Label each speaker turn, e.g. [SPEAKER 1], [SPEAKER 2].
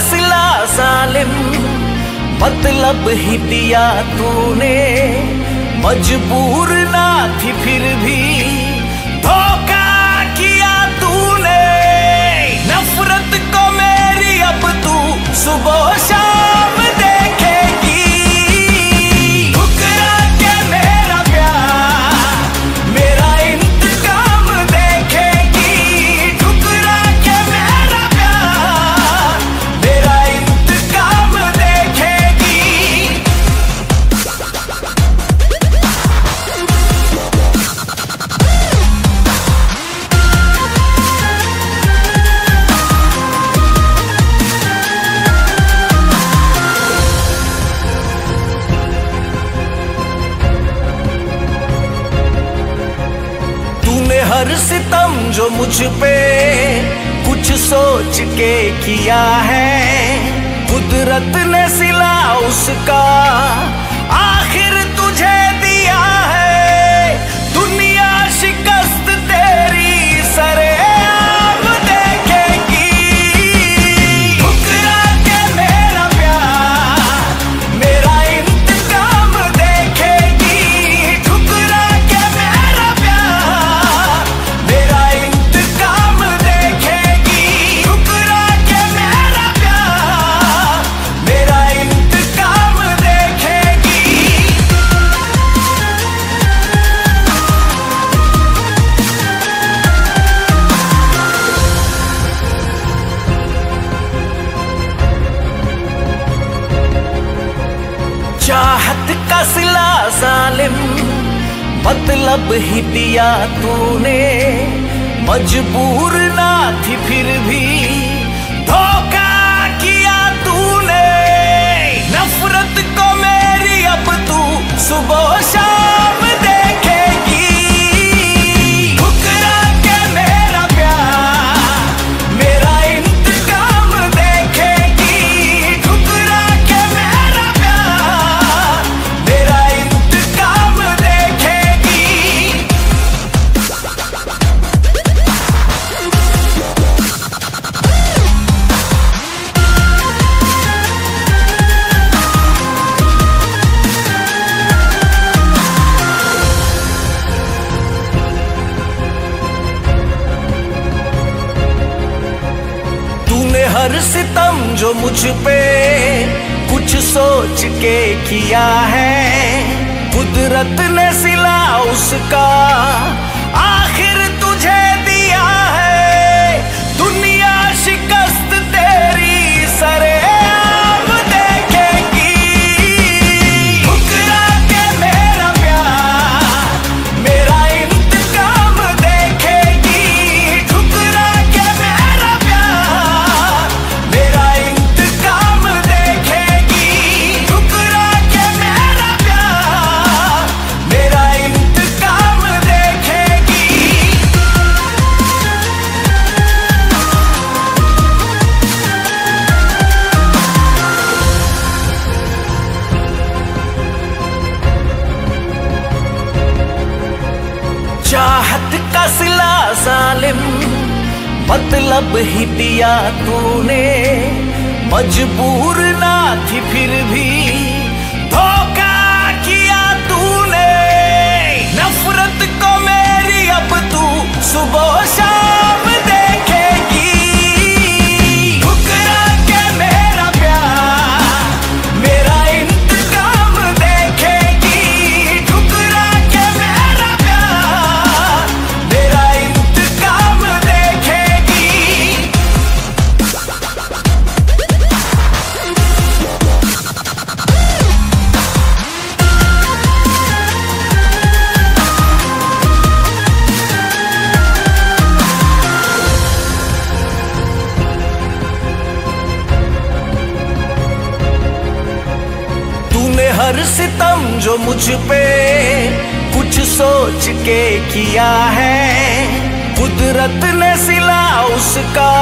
[SPEAKER 1] सिला सालिम मतलब ही दिया तूने। मजबूर ना थी फिर भी, धोखा किया तूने। नफरत को मेरी अब तू सुबह हर सितम जो मुझ पे कुछ सोच के किया है। कुदरत ने सिला उसका। आखिर तुझे चाहत जालिम मतलब ही दिया तूने। मजबूर ना थी फिर भी, धोखा किया तूने। नफरत को मेरी अब तू सुबह शाम हर सितम जो मुझ पे कुछ सोच के किया है। कुदरत ने सिला उसका आखिर चाहत जालिम मतलब ही दिया तूने। मजबूर ना थी फिर भी धोखा किया तूने। नफरत को मेरी अब तू सुबह हर सितम जो मुझ पे कुछ सोच के किया है। कुदरत ने सिला उसका